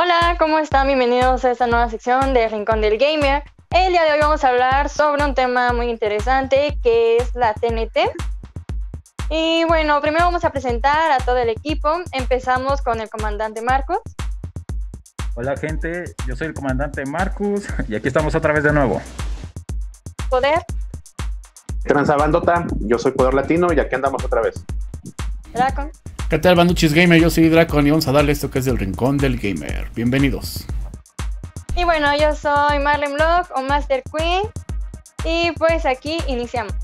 Hola, ¿cómo están? Bienvenidos a esta nueva sección de Rincón del Gamer. El día de hoy vamos a hablar sobre un tema muy interesante que es la TNT. Y bueno, primero vamos a presentar a todo el equipo. Empezamos con el comandante Marcos. Hola gente, yo soy el comandante Marcus y aquí estamos otra vez de nuevo. Poder. Transabandota, yo soy Poder Latino y aquí andamos otra vez. Dracon. ¿Qué tal, Banduchis Gamer? Yo soy Dracon y vamos a darle esto que es el Rincón del Gamer. Bienvenidos. Y bueno, yo soy Marlene Block o Master Queen. Y pues aquí iniciamos.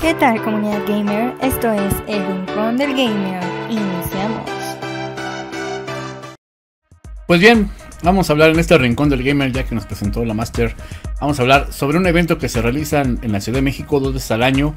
¿Qué tal comunidad gamer? Esto es el Rincón del Gamer. Iniciamos. Pues bien, vamos a hablar en este Rincón del Gamer ya que nos presentó la Master. Vamos a hablar sobre un evento que se realiza en la Ciudad de México dos veces al año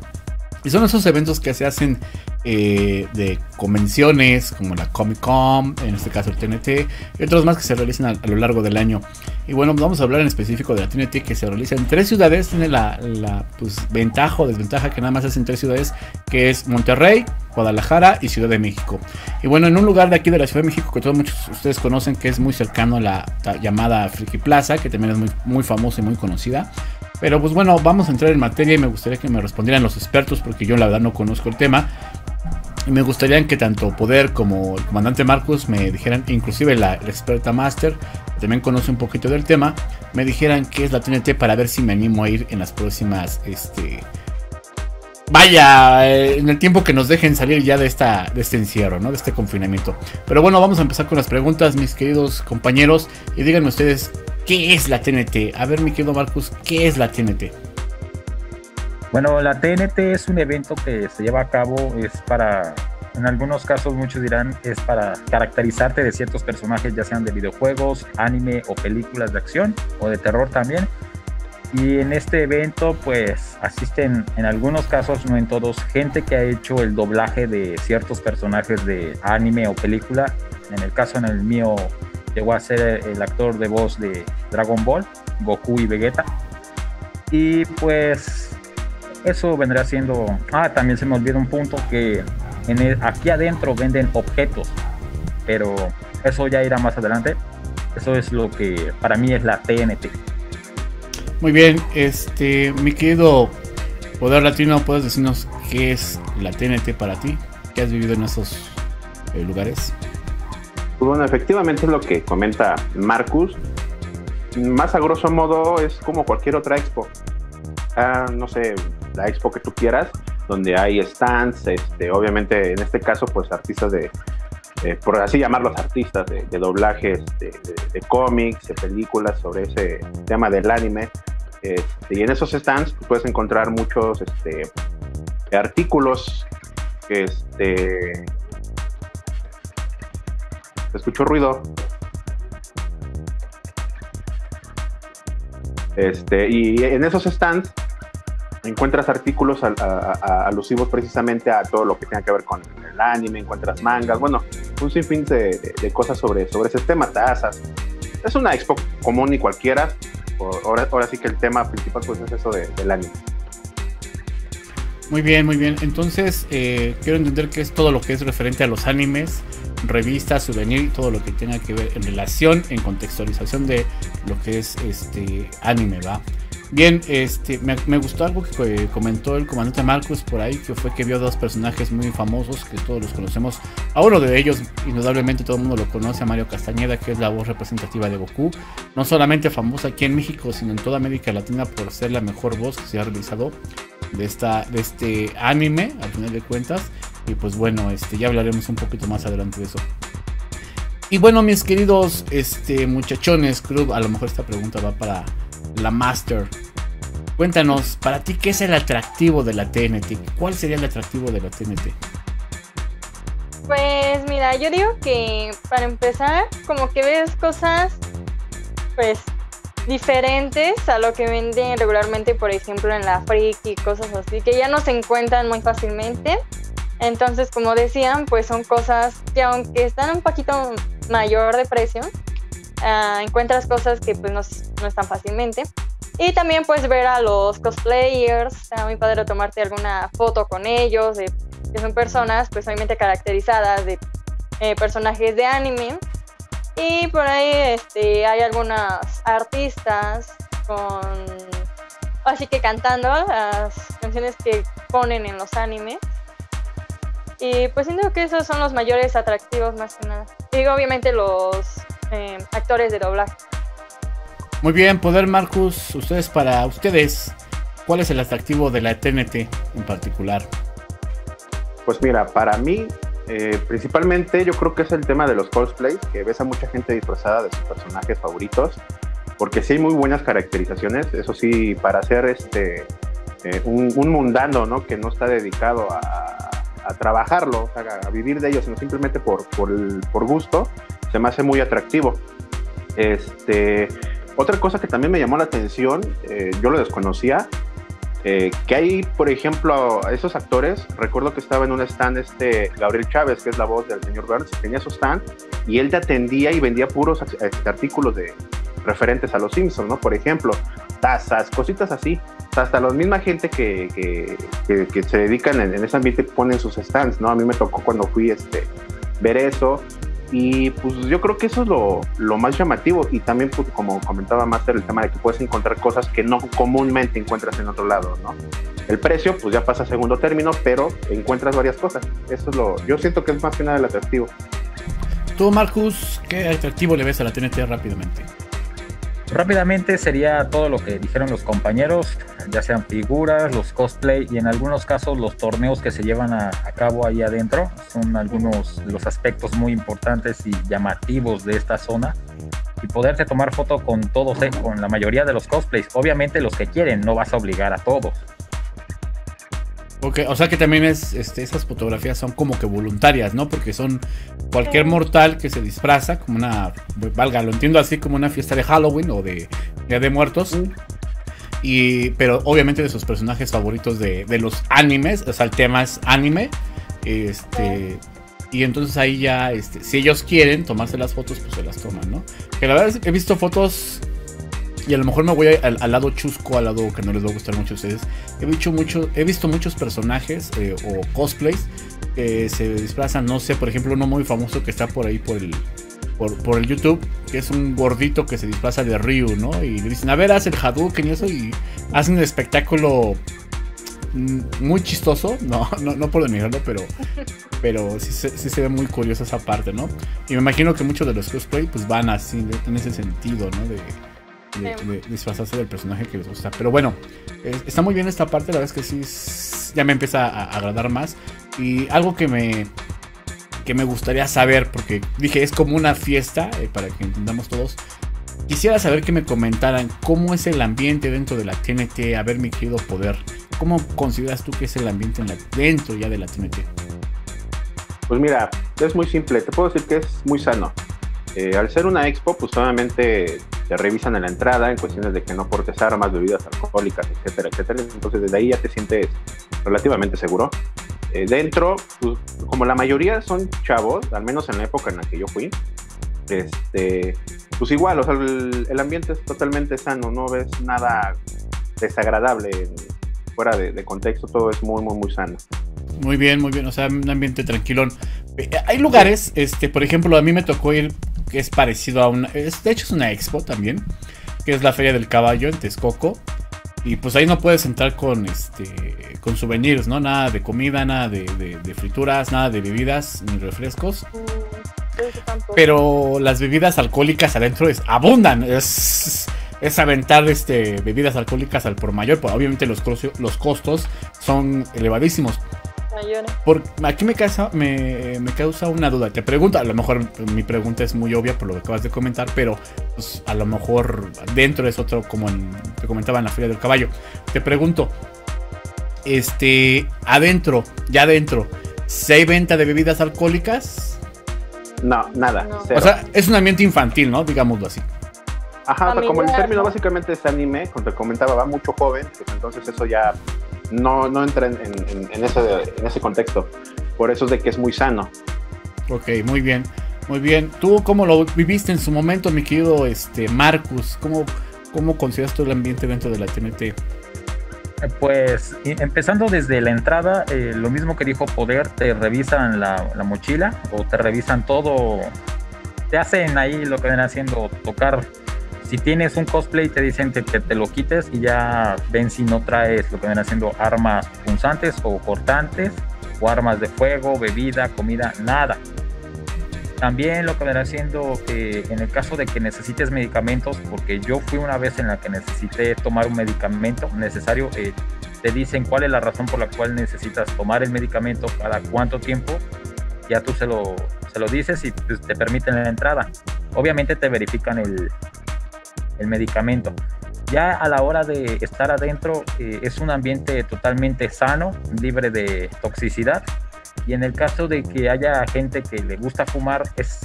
y son esos eventos que se hacen eh, de convenciones como la Comic Con, en este caso el TNT, y otros más que se realizan a, lo largo del año. Y bueno, vamos a hablar en específico de la TNT que se realiza en tres ciudades. Tiene la, pues, ventaja o desventaja que nada más es en tres ciudades, que es Monterrey, Guadalajara y Ciudad de México. Y bueno, en un lugar de aquí de la Ciudad de México que todos muchos de ustedes conocen, que es muy cercano a la, llamada Friki Plaza, que también es muy, muy famosa y muy conocida. Pero pues bueno, vamos a entrar en materia y me gustaría que me respondieran los expertos porque yo la verdad no conozco el tema. Y me gustaría que tanto Poder como el comandante Marcus me dijeran, inclusive la, experta Master, que también conoce un poquito del tema, me dijeran qué es la TNT para ver si me animo a ir en las próximas, este... Vaya, eh, en el tiempo que nos dejen salir ya de, esta, de este encierro, ¿no? De este confinamiento. Pero bueno, vamos a empezar con las preguntas, mis queridos compañeros. Y díganme ustedes, ¿Qué es la TNT? A ver, mi querido Marcus, ¿qué es la TNT? Bueno, la TNT es un evento que se lleva a cabo, es para, en algunos casos muchos dirán, es para caracterizarte de ciertos personajes, ya sean de videojuegos, anime o películas de acción o de terror también. Y en este evento pues asisten en algunos casos, no en todos, gente que ha hecho el doblaje de ciertos personajes de anime o película. En el caso en el mío llegó a ser el actor de voz de Dragon Ball, Goku y Vegeta. Y pues eso vendrá siendo... Ah, también se me olvida un punto que en aquí adentro venden objetos, pero eso ya irá más adelante. Eso es lo que para mí es la TNT. Muy bien, este, mi querido Poder Latino, ¿puedes decirnos qué es la TNT para ti? ¿Qué has vivido en esos eh, lugares? Pues bueno, efectivamente es lo que comenta Marcus. Más a grosso modo es como cualquier otra expo. Ah, no sé, la expo que tú quieras, donde hay stands, este, obviamente en este caso pues artistas de, eh, por así llamarlos artistas de, doblajes, de, cómics, de películas sobre ese tema del anime. Este, y en esos stands puedes encontrar muchos este, artículos este, escucho ruido. Este, y en esos stands encuentras artículos alusivos precisamente a todo lo que tenga que ver con el anime, encuentras mangas, bueno, un sinfín de, cosas sobre, sobre ese tema, tazas. Es una expo común y cualquiera. Ahora, sí que el tema principal pues es eso del anime. Muy bien, muy bien. Entonces, eh, quiero entender que es todo lo que es referente a los animes, revistas, souvenir, todo lo que tenga que ver en relación, en contextualización de lo que es este anime, ¿va? Bien, este, me, gustó algo que comentó el comandante Marcus por ahí, que fue que vio dos personajes muy famosos, que todos los conocemos. A uno de ellos, indudablemente todo el mundo lo conoce, a Mario Castañeda, que es la voz representativa de Goku. No solamente famosa aquí en México, sino en toda América Latina por ser la mejor voz que se ha realizado de, esta, de este anime, al final de cuentas. Y pues bueno, este, ya hablaremos un poquito más adelante de eso. Y bueno, mis queridos este, muchachones, club, a lo mejor esta pregunta va para la Master. Cuéntanos, para ti, ¿qué es el atractivo de la TNT? ¿Cuál sería el atractivo de la TNT? Pues mira, yo digo que para empezar, como que ves cosas, pues diferentes a lo que venden regularmente, por ejemplo, en la Freak y cosas así, que ya no se encuentran muy fácilmente. Entonces, como decían, pues son cosas que aunque están un poquito mayor de precio, ah, encuentras cosas que pues no, no están fácilmente. Y también puedes ver a los cosplayers, está muy padre tomarte alguna foto con ellos, de, que son personas pues obviamente caracterizadas de eh, personajes de anime. Y por ahí este, hay algunas artistas con así que cantando las canciones que ponen en los animes. Y pues siento que esos son los mayores atractivos más que nada. Y obviamente los eh, actores de doblaje. Muy bien, Poder Marcus, ustedes para ustedes, ¿cuál es el atractivo de la TNT en particular? Pues mira, para mí, eh, principalmente yo creo que es el tema de los cosplays, que ves a mucha gente disfrazada de sus personajes favoritos, porque sí hay muy buenas caracterizaciones, eso sí, para hacer este eh, un, mundano, ¿no? Que no está dedicado a, trabajarlo, a, vivir de ello, sino simplemente por, por, gusto, se me hace muy atractivo. Este, otra cosa que también me llamó la atención, eh, yo lo desconocía, eh, que hay, por ejemplo, esos actores, recuerdo que estaba en un stand este Gabriel Chávez, que es la voz del señor Burns, tenía su stand y él te atendía y vendía puros este, artículos de referentes a los Simpsons, ¿no? Por ejemplo, tazas, cositas así. Hasta la misma gente que, que, que, se dedican en, ese ambiente ponen sus stands, ¿no? A mí me tocó cuando fui este, ver eso y pues yo creo que eso es lo, lo más llamativo y también pues, como comentaba Master el tema de que puedes encontrar cosas que no comúnmente encuentras en otro lado, ¿no? El precio pues ya pasa a segundo término, pero encuentras varias cosas. Eso es lo, yo siento que es más que nada el atractivo. Tú Marcus, ¿qué atractivo le ves a la TNT rápidamente? Rápidamente sería todo lo que dijeron los compañeros, ya sean figuras, los cosplay y en algunos casos los torneos que se llevan a, cabo ahí adentro. Son algunos de los aspectos muy importantes y llamativos de esta zona. Y poderte tomar foto con todos, eh, con la mayoría de los cosplays. Obviamente los que quieren, no vas a obligar a todos. Okay, o sea que también es, este, esas fotografías son como que voluntarias, ¿no? Porque son cualquier mortal que se disfraza como una, valga, lo entiendo así como una fiesta de Halloween o de Día de Muertos. Y, pero obviamente de sus personajes favoritos de, de, los animes, o sea, el tema es anime. Este, y entonces ahí ya, este, si ellos quieren tomarse las fotos, pues se las toman, ¿no? Que la verdad es que he visto fotos y a lo mejor me voy al, lado chusco, al lado que no les va a gustar mucho a ustedes. He visto, mucho, he visto muchos personajes eh, o cosplays que se disfrazan, no sé, por ejemplo, uno muy famoso que está por ahí por el, por, el YouTube, que es un gordito que se disfraza de Ryu, ¿no? Y le dicen, a ver, haz el Hadouken y eso, y hacen un espectáculo mm, muy chistoso, no, no, no por denigrarlo, pero, pero sí, se ve muy curioso esa parte, ¿no? Y me imagino que muchos de los cosplay pues van así, en ese sentido, ¿no? De, disfrazarse del personaje que les gusta. Pero bueno, está muy bien esta parte, la verdad es que sí, ya me empieza a, agradar más. Y algo que me, que me gustaría saber, porque dije, es como una fiesta, eh, para que entendamos todos. Quisiera saber que me comentaran cómo es el ambiente dentro de la TNT, a ver mi querido poder. ¿Cómo consideras tú que es el ambiente dentro ya de la TNT? Pues mira, es muy simple, te puedo decir que es muy sano. Eh, al ser una expo, pues obviamente te revisan en la entrada en cuestiones de que no portes armas, bebidas alcohólicas, etcétera, etcétera. Entonces desde ahí ya te sientes relativamente seguro. Eh, dentro, pues, como la mayoría son chavos, al menos en la época en la que yo fui, este, pues igual, o sea, el, ambiente es totalmente sano, no ves nada desagradable fuera de, de, contexto, todo es muy, muy, muy sano. Muy bien, muy bien, o sea, un ambiente tranquilón. Eh, hay lugares, este, por ejemplo, a mí me tocó ir que es parecido a una. de hecho, es una expo también. Que es la Feria del Caballo en Texcoco. Y pues ahí no puedes entrar con este con souvenirs, ¿no? Nada de comida, nada de, frituras, nada de bebidas ni refrescos. Mm, Pero las bebidas alcohólicas adentro es, abundan. Es, es aventar este, bebidas alcohólicas al por mayor. Pues obviamente los, los costos son elevadísimos. Por, aquí me causa, me, causa una duda. Te pregunto, a lo mejor mi pregunta es muy obvia por lo que acabas de comentar, pero pues, a lo mejor dentro es otro, como te comentaba en la Feria del Caballo. Te pregunto, este, adentro, ya adentro, ¿se hay venta de bebidas alcohólicas? No, nada. O sea, es un ambiente infantil, ¿no? Digámoslo así. Ajá, o sea, como el término básicamente es anime, como te comentaba, va mucho joven, pues entonces eso ya no, no entra en, ese, contexto. Por eso es de que es muy sano. Ok, muy bien. Muy bien. ¿Tú cómo lo viviste en su momento, mi querido este, Marcus? ¿Cómo, ¿Cómo consideras tú el ambiente dentro de la TNT? Eh, pues empezando desde la entrada, eh, lo mismo que dijo Poder, te revisan la, mochila o te revisan todo, te hacen ahí lo que ven haciendo, tocar. Si tienes un cosplay, te dicen que te, lo quites y ya ven si no traes lo que ven haciendo armas punzantes o cortantes o armas de fuego, bebida, comida, nada. También lo que vendrá haciendo que en el caso de que necesites medicamentos, porque yo fui una vez en la que necesité tomar un medicamento necesario, eh, te dicen cuál es la razón por la cual necesitas tomar el medicamento, cada cuánto tiempo, ya tú se lo, se lo dices y pues, te permiten la entrada. Obviamente te verifican el, el medicamento. Ya a la hora de estar adentro eh, es un ambiente totalmente sano, libre de toxicidad y en el caso de que haya gente que le gusta fumar, es,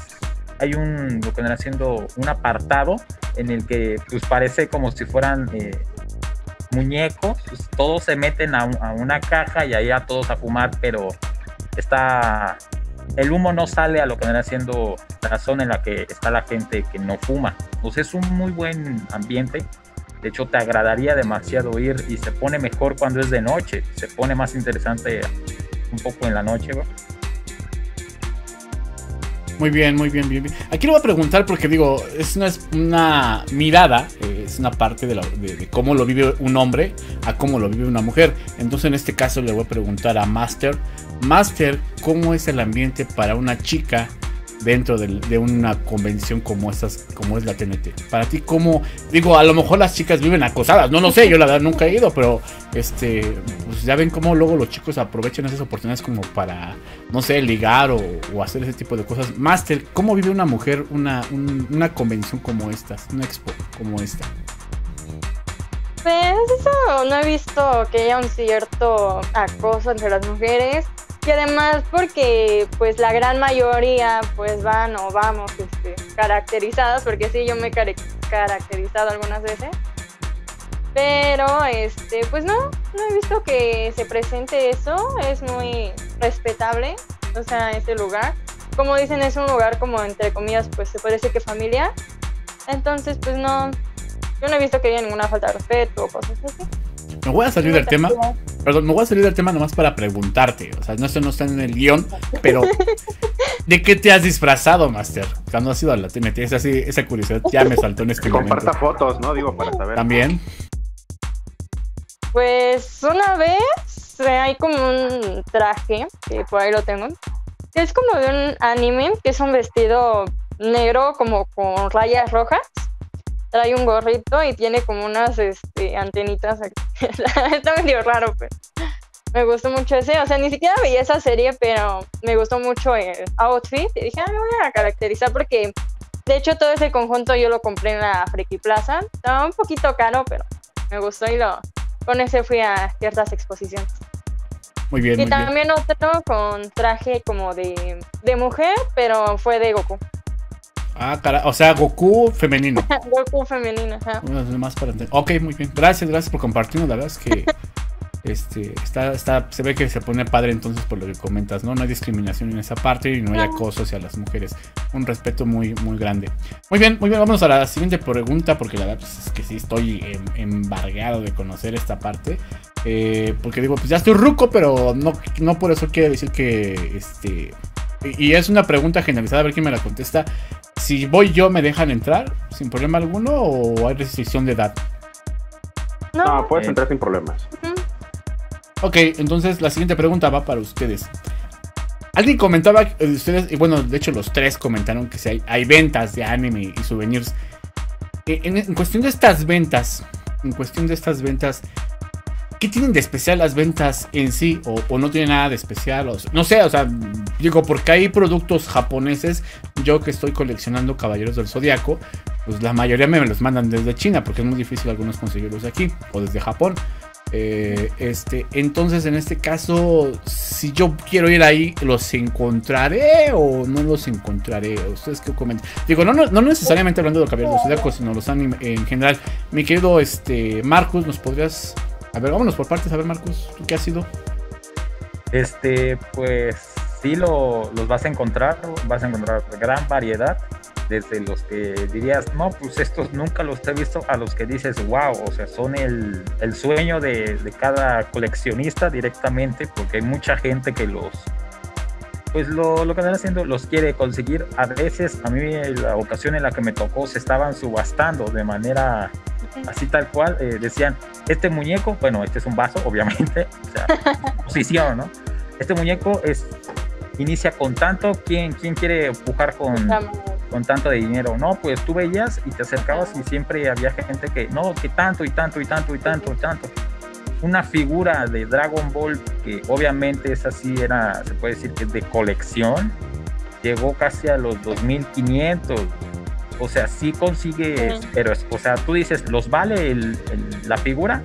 hay un, lo que viene haciendo un apartado en el que pues parece como si fueran eh, muñecos, pues, todos se meten a, una caja y ahí a todos a fumar, pero está el humo no sale a lo que viene haciendo la zona en la que está la gente que no fuma. Pues es un muy buen ambiente. De hecho, te agradaría demasiado ir y se pone mejor cuando es de noche. Se pone más interesante un poco en la noche, Muy bien, muy bien, bien, bien. Aquí lo voy a preguntar porque digo, es una, una mirada, eh, es una parte de, de, cómo lo vive un hombre a cómo lo vive una mujer. Entonces en este caso le voy a preguntar a Master, Master, ¿cómo es el ambiente para una chica dentro de, una convención como estas, como es la TNT? Para ti, ¿cómo? Digo, a lo mejor las chicas viven acosadas, no lo sé, yo la verdad nunca he ido, pero este, pues ya ven cómo luego los chicos aprovechan esas oportunidades como para, no sé, ligar o, hacer ese tipo de cosas. Master, ¿cómo vive una mujer una, una convención como esta, una expo como esta? Pues eso no he visto que haya un cierto acoso entre las mujeres. Y además porque pues la gran mayoría pues van o vamos este, caracterizadas, porque sí, yo me he caracterizado algunas veces. Pero este, pues no, no he visto que se presente eso, es muy respetable, o sea, ese lugar. Como dicen, es un lugar como entre comillas, pues se parece que familia. Entonces, pues no, yo no he visto que haya ninguna falta de respeto o cosas así. Me voy a salir del tema. Perdón, me voy a salir del tema nomás para preguntarte. O sea, no, esto no está en el guion, pero ¿de qué te has disfrazado, Master? O sea, no has ido a la TNT. Esa, esa curiosidad ya me saltó en este momento. Comparta fotos, ¿no? Digo, para saber. También. Pues una vez hay como un traje, que por ahí lo tengo, que es como de un anime, que es un vestido negro como con rayas rojas trae un gorrito y tiene como unas este, antenitas. Está medio raro, pero me gustó mucho ese. O sea, ni siquiera veía esa serie, pero me gustó mucho el outfit. Y dije, ah, me voy a caracterizar porque, de hecho, todo ese conjunto yo lo compré en la Friki Plaza. Estaba un poquito caro, pero me gustó y lo, con ese fui a ciertas exposiciones. Muy bien. Y también otro con traje como de, de mujer, pero fue de Goku. Ah, cara, o sea, Goku femenino. Goku femenino, ajá. Más para ok, muy bien. Gracias, gracias por compartirnos. La verdad es que este, está, está, se ve que se pone padre entonces por lo que comentas, ¿no? No hay discriminación en esa parte y no hay acoso hacia las mujeres. Un respeto muy, muy grande. Muy bien, muy bien. Vamos a la siguiente pregunta porque la verdad pues, es que sí estoy em, embargado de conocer esta parte. Eh, porque digo, pues ya estoy ruco, pero no, no por eso quiere decir que este y es una pregunta generalizada, a ver quién me la contesta. Si voy yo, ¿me dejan entrar sin problema alguno o hay restricción de edad? No, puedes entrar sin problemas. Ok, entonces la siguiente pregunta va para ustedes. Alguien comentaba de ustedes, y bueno, de hecho los tres comentaron que si hay, hay ventas de anime y souvenirs. Eh, en, cuestión de estas ventas, en cuestión de estas ventas, ¿qué tienen de especial las ventas en sí? ¿O, no tienen nada de especial? no sé, o sea, digo, porque hay productos japoneses. Yo que estoy coleccionando Caballeros del Zodiaco, pues la mayoría me los mandan desde China, porque es muy difícil algunos conseguirlos aquí, o desde Japón. Eh, este, entonces, en este caso, si yo quiero ir ahí, ¿los encontraré o no los encontraré? ¿Ustedes qué comentan? Digo, no, no, necesariamente hablando de Caballeros del Zodiaco, sino los anime en general. Mi querido este, Marcus, ¿nos podrías a ver, vámonos por partes. A ver, Marcos, ¿tú qué has sido? Este, pues sí lo, los vas a encontrar, vas a encontrar gran variedad. desde los que dirías, no, pues estos nunca los he visto, a los que dices, wow, o sea, son el, sueño de, de, cada coleccionista directamente, porque hay mucha gente que los, pues lo, lo que están haciendo los quiere conseguir. A veces, a mí la ocasión en la que me tocó, se estaban subastando de manera así tal cual, eh, decían, este muñeco, bueno, este es un vaso, obviamente, o sea, posición, ¿no? Este muñeco es inicia con tanto, ¿quién, quién quiere empujar con, con tanto de dinero? No, pues tú veías y te acercabas y siempre había gente que, no, que tanto y tanto y tanto y tanto y tanto. Una figura de Dragon Ball que obviamente es así, era, se puede decir que es de colección, llegó casi a los 2500. O sea, sí consigue, pero, o sea, tú dices, ¿los vale el, la figura?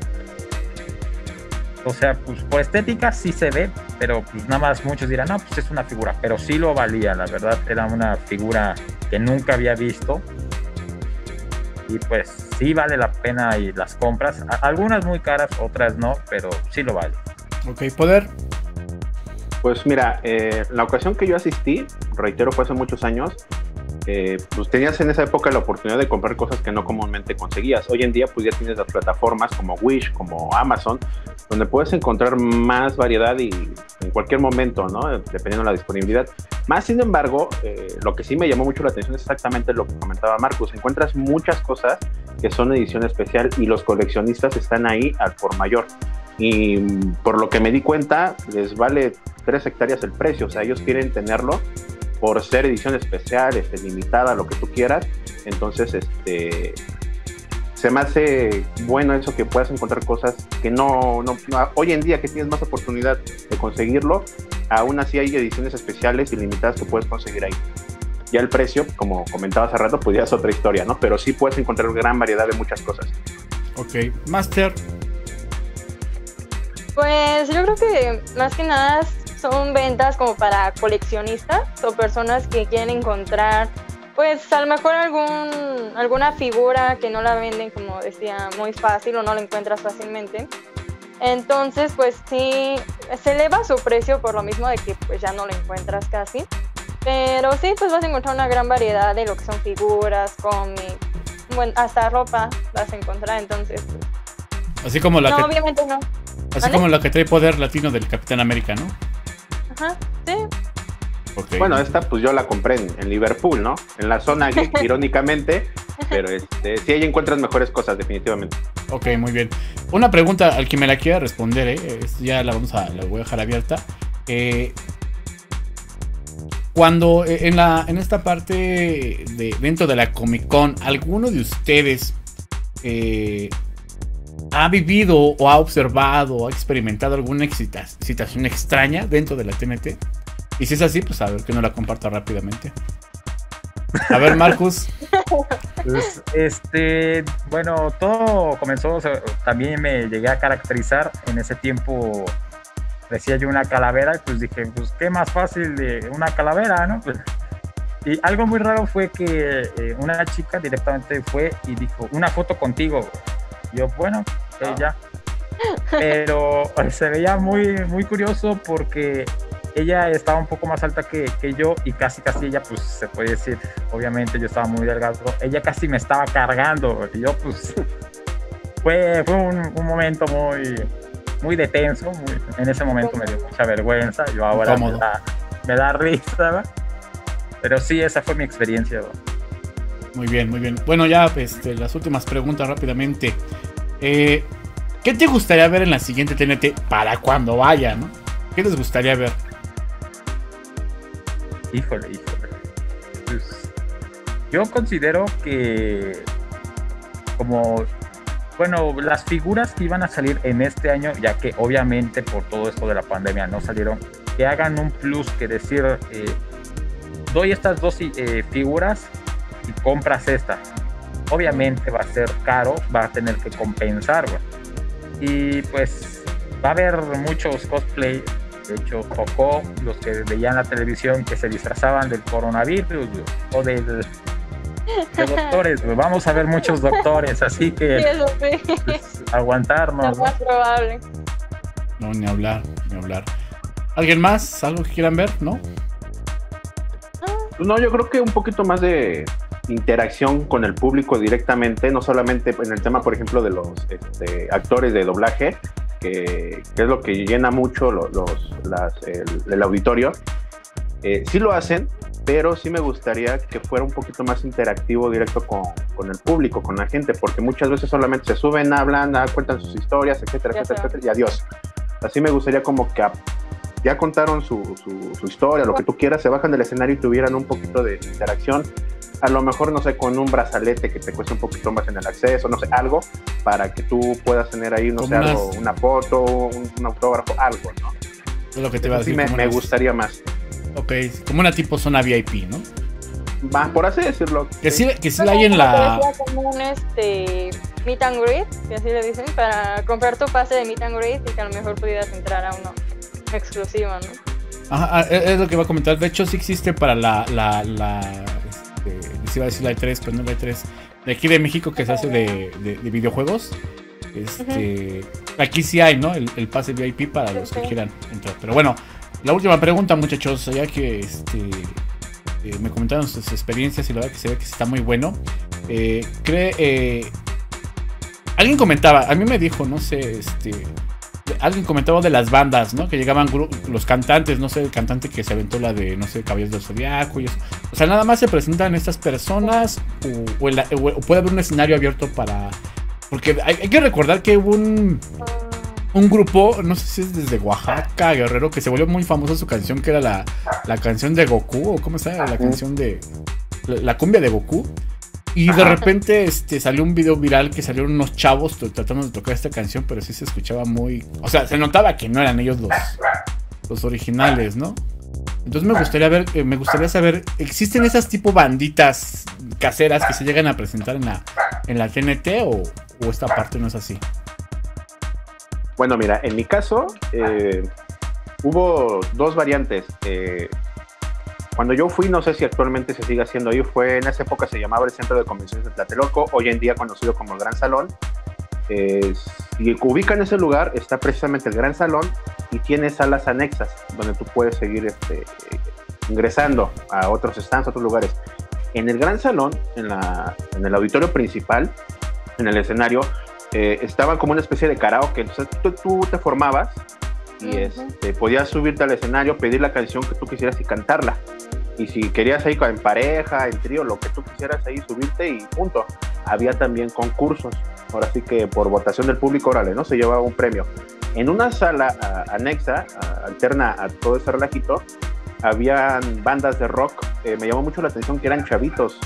O sea, pues por estética sí se ve, pero pues nada más muchos dirán, no, pues es una figura, pero sí lo valía, la verdad, era una figura que nunca había visto. Y pues sí vale la pena y las compras, algunas muy caras, otras no, pero sí lo vale. Ok, poder. Pues mira, eh, la ocasión que yo asistí, reitero, fue hace muchos años, eh, pues tenías en esa época la oportunidad de comprar cosas que no comúnmente conseguías. Hoy en día pues ya tienes las plataformas como Wish, como Amazon, donde puedes encontrar más variedad y en cualquier momento, ¿no? Dependiendo de la disponibilidad. Más sin embargo, eh, lo que sí me llamó mucho la atención es exactamente lo que comentaba Marcus. Encuentras muchas cosas que son edición especial y los coleccionistas están ahí al por mayor. Y por lo que me di cuenta, les vale 3 hectáreas el precio. O sea, ellos quieren tenerlo por ser edición especial, este, limitada, lo que tú quieras. Entonces, este, se me hace bueno eso que puedas encontrar cosas que no, no, hoy en día que tienes más oportunidad de conseguirlo, aún así hay ediciones especiales y limitadas que puedes conseguir ahí. Ya el precio, como comentaba hace rato, pues ya es otra historia, ¿no? Pero sí puedes encontrar gran variedad de muchas cosas. Ok, Master. Pues yo creo que más que nada son ventas como para coleccionistas o personas que quieren encontrar, pues a lo mejor algún, alguna figura que no la venden, como decía, muy fácil o no la encuentras fácilmente. Entonces, pues sí, se eleva su precio por lo mismo de que pues ya no la encuentras casi. Pero sí, pues vas a encontrar una gran variedad de lo que son figuras, cómics, bueno, hasta ropa vas a encontrar, entonces. Pues. Así como la no, que... obviamente no. Así como la que trae poder latino del Capitán América, ¿no? Ajá, sí. Okay. Bueno, esta pues yo la compré en, Liverpool, ¿no? En la zona geek, irónicamente, pero este, sí ahí encuentras mejores cosas, definitivamente. Ok, muy bien. Una pregunta al que me la quiera responder, ¿eh? ya la vamos a, la voy a dejar abierta. Eh, cuando eh, en, la, en esta parte de dentro de la Comic Con, ¿alguno de ustedes eh, ha vivido o ha observado o ha experimentado alguna situación extraña dentro de la TNT? Y si es así, pues a ver que no la comparta rápidamente. A ver, Marcus. Pues, este, bueno, todo comenzó, también me llegué a caracterizar en ese tiempo. Decía yo una calavera y pues dije, pues qué más fácil de una calavera, ¿no? Pues, y algo muy raro fue que eh, una chica directamente fue y dijo, una foto contigo. Yo, bueno, ella. Pero se veía muy, muy curioso porque ella estaba un poco más alta que, que, yo y casi casi ella pues se puede decir obviamente yo estaba muy delgado ella casi me estaba cargando y yo pues fue, fue un, un momento muy muy detenso en ese momento me dio mucha vergüenza yo ahora me da, me da, risa pero sí esa fue mi experiencia muy bien muy bien. Bueno ya este, las últimas preguntas rápidamente eh, ¿qué te gustaría ver en la siguiente TNT para cuando vaya no? ¿qué les gustaría ver? Híjole, híjole. Pues, yo considero que como bueno, las figuras que iban a salir en este año, ya que obviamente por todo esto de la pandemia no salieron, que hagan un plus, que decir, eh, doy estas dos eh, figuras y compras esta. Obviamente va a ser caro, va a tener que compensar, Y pues va a haber muchos cosplay de hecho, tocó los que veían la televisión que se disfrazaban del coronavirus o del de doctores. Vamos a ver muchos doctores, así que pues, aguantarnos. Lo más probable. No, ni hablar, ni hablar. ¿Alguien más? ¿Algo que quieran ver? ¿No? Pues no, yo creo que un poquito más de, interacción con el público directamente, no solamente en el tema, por ejemplo, de los este, actores de doblaje, que, es lo que llena mucho los, el, auditorio. Eh, sí lo hacen, pero sí me gustaría que fuera un poquito más interactivo directo con, con, el público, con la gente, porque muchas veces solamente se suben, hablan, ah, cuentan sus historias, etcétera, etcétera, etcétera, y adiós. Así me gustaría como que ya contaron su, su, historia, lo que tú quieras, se bajan del escenario y tuvieran un poquito de interacción. A lo mejor, no sé, con un brazalete que te cueste un poquito más en el acceso, no sé, algo para que tú puedas tener ahí, no sé, algo, una foto, un, autógrafo, algo, ¿no? Es lo que te va a decir. Sí, me, gustaría más. Ok, como una tipo zona VIP, ¿no? Va, por así decirlo. Que sí, que sí la hay en la. Como un este, meet and greet, que así le dicen, para comprar tu pase de meet and greet y que a lo mejor pudieras entrar a uno exclusivo, ¿no? Ajá, ah, es lo que iba a comentar. De hecho, sí existe para la. la, la este, iba a decir la E3, pero no la E3. De aquí de México que se hace de, de, videojuegos. Este, Aquí sí hay, ¿no? El, el pase VIP para los que quieran entrar. Pero bueno, la última pregunta, muchachos, ya que este, eh, me comentaron sus experiencias y la verdad que se ve que está muy bueno. Eh, cree, eh, alguien comentaba, a mí me dijo, no sé, este, alguien comentaba de las bandas, ¿no? Que llegaban los cantantes, no sé, el cantante que se aventó la de, no sé, Caballeros del Zodiaco y eso. O sea, nada más se presentan estas personas o, puede haber un escenario abierto para... Porque hay, hay que recordar que hubo un un grupo, no sé si es desde Oaxaca, Guerrero, que se volvió muy famosa su canción, que era la, la canción de Goku, o cómo se llama, la canción de la, cumbia de Goku. Y de repente este, salió un video viral que salieron unos chavos tratando de tocar esta canción, pero sí se escuchaba muy... O sea, se notaba que no eran ellos los, los originales, ¿no? Entonces me gustaría ver, eh, me gustaría saber, ¿existen esas tipo banditas caseras que se llegan a presentar en la, en la TNT o, o esta parte no es así? Bueno, mira, en mi caso eh, hubo dos variantes. Eh, cuando yo fui, no sé si actualmente se sigue haciendo ahí, fue en esa época se llamaba el Centro de Convenciones de Tlatelolco, hoy en día conocido como el Gran Salón. Eh, si ubican ese lugar, está precisamente el Gran Salón y tiene salas anexas donde tú puedes seguir este, ingresando a otros stands, a otros lugares. En el Gran Salón, en, el auditorio principal, en el escenario, eh, estaba como una especie de karaoke. Entonces tú, te formabas y este, podías subirte al escenario, pedir la canción que tú quisieras y cantarla. Y si querías ahí en pareja, en trío, lo que tú quisieras ahí, subirte y punto. Había también concursos. Ahora sí que por votación del público, órale, ¿no? Se llevaba un premio. En una sala anexa, alterna a todo ese relajito, habían bandas de rock. Eh, me llamó mucho la atención que eran chavitos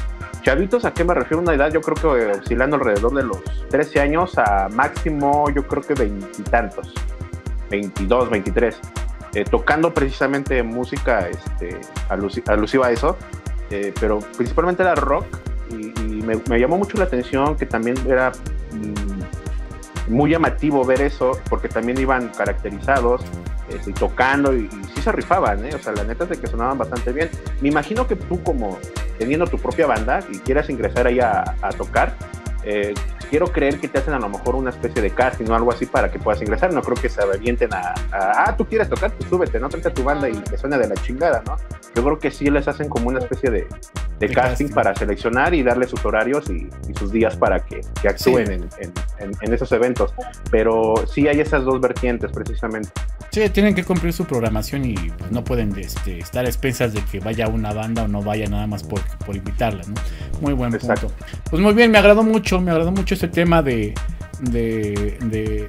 Chavitos, ¿a qué me refiero? Una edad, yo creo que oscilando alrededor de los 13 años a máximo, yo creo que veintitantos, 22, 23, eh, tocando precisamente música este, alusiva a eso, eh, pero principalmente era rock y, me, llamó mucho la atención que también era mm, muy llamativo ver eso, porque también iban caracterizados este, tocando y, y, sí se rifaban, ¿eh? o sea, la neta es de que sonaban bastante bien. Me imagino que tú como teniendo tu propia banda y quieras ingresar ahí a, tocar, eh, quiero creer que te hacen a lo mejor una especie de casting o algo así para que puedas ingresar. No creo que se avienten a, ah, tú quieres tocar, pues súbete, ¿no? Trate tu banda y que suene de la chingada, ¿no? Yo creo que sí les hacen como una especie de, casting, para seleccionar y darle sus horarios y, sus días para que, actúen en, esos eventos. Pero sí hay esas dos vertientes precisamente. Sí, tienen que cumplir su programación y pues, no pueden este, estar a expensas de que vaya una banda o no vaya nada más por, por invitarla, ¿no? Muy buen punto. Pues muy bien, me agradó mucho, me agradó mucho ese tema de, de,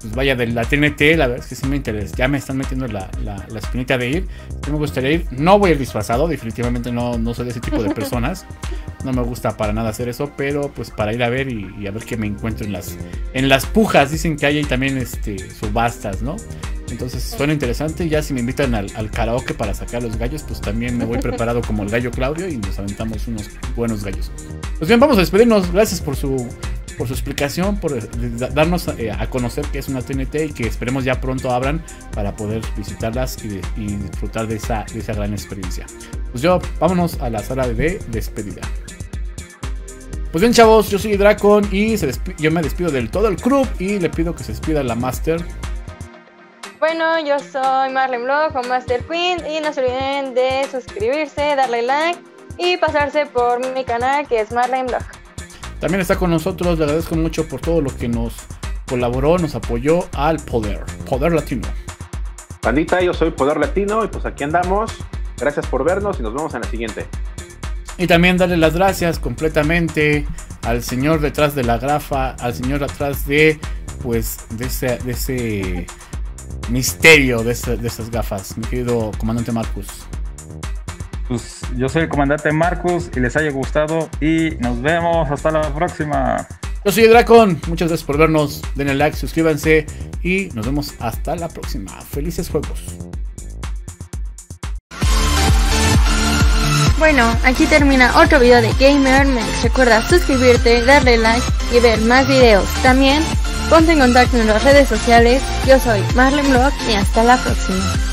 pues vaya, de la TNT, la verdad es que sí me interesa. Ya me están metiendo la, la, la espinita de ir. me gustaría ir. No voy a ir disfrazado, definitivamente no, no soy de ese tipo de personas. No me gusta para nada hacer eso, pero pues para ir a ver y, a ver qué me encuentro en las, en las pujas. Dicen que hay también este, subastas, ¿no? Entonces suena interesante. Ya si me invitan al, al, karaoke para sacar los gallos, pues también me voy preparado como el gallo Claudio y nos aventamos unos buenos gallos. Pues bien, vamos a despedirnos. Gracias por su por su explicación, por darnos eh, a conocer que es una TNT y que esperemos ya pronto abran para poder visitarlas y, disfrutar de esa, de esa gran experiencia. Pues yo, vámonos a la sala de despedida. Pues bien, chavos, yo soy Dracon y yo me despido del todo el club y le pido que se despida la Master. Bueno, yo soy Marlene Block o Master Queen y no se olviden de suscribirse, darle like y pasarse por mi canal que es Marlene Blog. También está con nosotros, le agradezco mucho por todo lo que nos colaboró, nos apoyó al Poder, Poder Latino. Pandita, yo soy Poder Latino y pues aquí andamos. Gracias por vernos y nos vemos en la siguiente. Y también darle las gracias completamente al señor detrás de la grafa, al señor atrás de, pues, de ese, de ese misterio de, esas gafas, mi querido comandante Marcus. Pues yo soy el comandante Marcus y les haya gustado y nos vemos hasta la próxima. Yo soy Dracon, muchas gracias por vernos, denle like, suscríbanse y nos vemos hasta la próxima. Felices juegos. Bueno, aquí termina otro video de Gamer Mex. Recuerda suscribirte, darle like y ver más videos. También ponte en contacto en las redes sociales. Yo soy Marlene Blog y hasta la próxima.